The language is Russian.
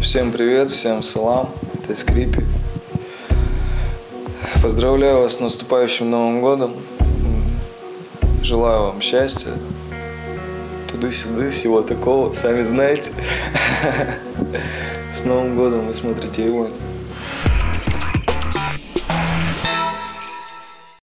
Всем привет, всем салам, это Скрипи. Поздравляю вас с наступающим Новым годом. Желаю вам счастья, туды-сюды, всего такого, сами знаете. С Новым годом вы смотрите его.